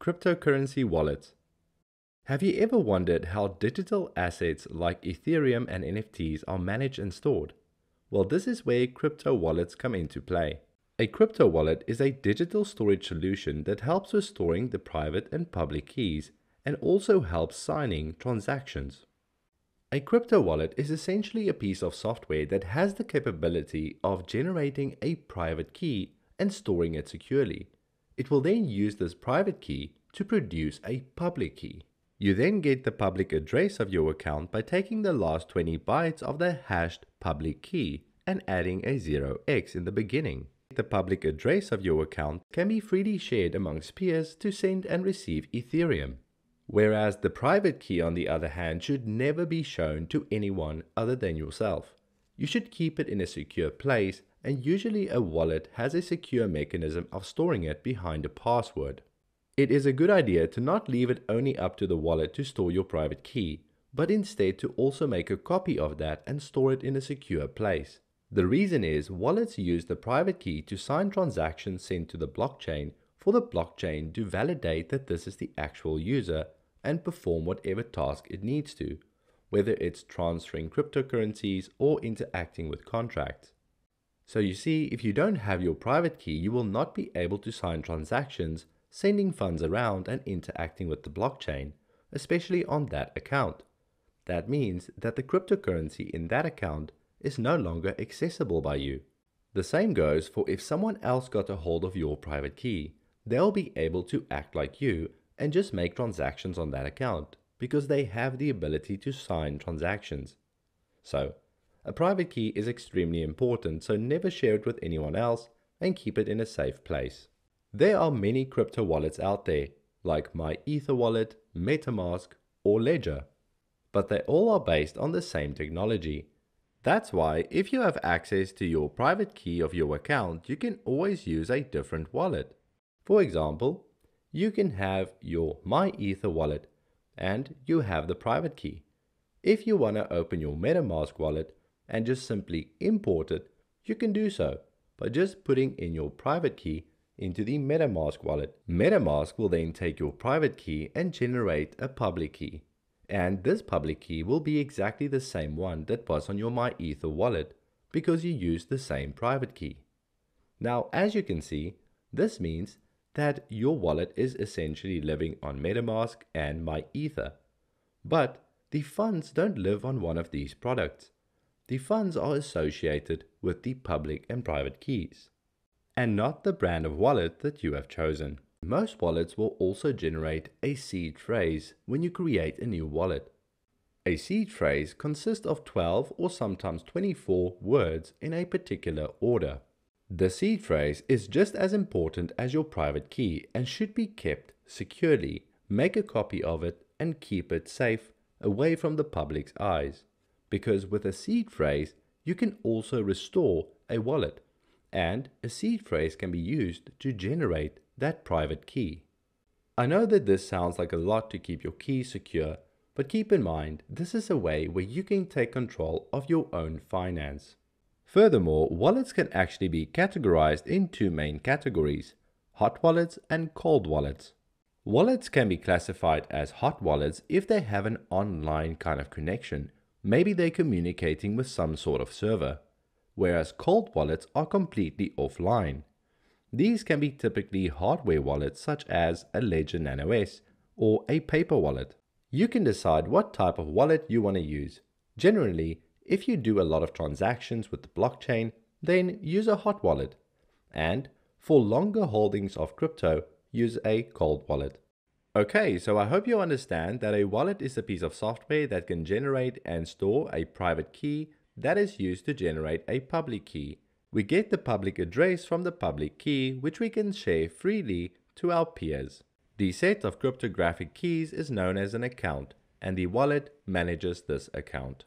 Cryptocurrency wallets. Have you ever wondered how digital assets like Ethereum and NFTs are managed and stored? Well, this is where crypto wallets come into play. A crypto wallet is a digital storage solution that helps with storing the private and public keys and also helps signing transactions. A crypto wallet is essentially a piece of software that has the capability of generating a private key and storing it securely. It will then use this private key to produce a public key. You then get the public address of your account by taking the last 20 bytes of the hashed public key and adding a 0x in the beginning. The public address of your account can be freely shared amongst peers to send and receive Ethereum, whereas the private key on the other hand should never be shown to anyone other than yourself. You should keep it in a secure place and usually a wallet has a secure mechanism of storing it behind a password. It is a good idea to not leave it only up to the wallet to store your private key, but instead to also make a copy of that and store it in a secure place. The reason is wallets use the private key to sign transactions sent to the blockchain for the blockchain to validate that this is the actual user and perform whatever task it needs to, whether it's transferring cryptocurrencies or interacting with contracts. So you see, if you don't have your private key, you will not be able to sign transactions, sending funds around and interacting with the blockchain, especially on that account. That means that the cryptocurrency in that account is no longer accessible by you. The same goes for if someone else got a hold of your private key, they'll be able to act like you and just make transactions on that account because they have the ability to sign transactions. So, a private key is extremely important, so never share it with anyone else and keep it in a safe place. There are many crypto wallets out there, like My Ether Wallet, MetaMask, or Ledger, but they all are based on the same technology. That's why if you have access to your private key of your account, you can always use a different wallet. For example, you can have your My Ether wallet and you have the private key. If you want to open your MetaMask wallet, and just simply import it, you can do so by just putting in your private key into the MetaMask wallet. MetaMask will then take your private key and generate a public key. And this public key will be exactly the same one that was on your MyEther wallet because you used the same private key. Now, as you can see, this means that your wallet is essentially living on MetaMask and MyEther. But the funds don't live on one of these products the funds are associated with the public and private keys, and not the brand of wallet that you have chosen. Most wallets will also generate a seed phrase when you create a new wallet. A seed phrase consists of 12 or sometimes 24 words in a particular order. The seed phrase is just as important as your private key and should be kept securely. Make a copy of it and keep it safe away from the public's eyes because with a seed phrase, you can also restore a wallet, and a seed phrase can be used to generate that private key. I know that this sounds like a lot to keep your key secure, but keep in mind this is a way where you can take control of your own finance. Furthermore, wallets can actually be categorized in two main categories, hot wallets and cold wallets. Wallets can be classified as hot wallets if they have an online kind of connection, maybe they're communicating with some sort of server, whereas cold wallets are completely offline. These can be typically hardware wallets such as a Ledger Nano S or a paper wallet. You can decide what type of wallet you want to use. Generally, if you do a lot of transactions with the blockchain, then use a hot wallet. And for longer holdings of crypto, use a cold wallet. Okay, so I hope you understand that a wallet is a piece of software that can generate and store a private key that is used to generate a public key. We get the public address from the public key, which we can share freely to our peers. The set of cryptographic keys is known as an account, and the wallet manages this account.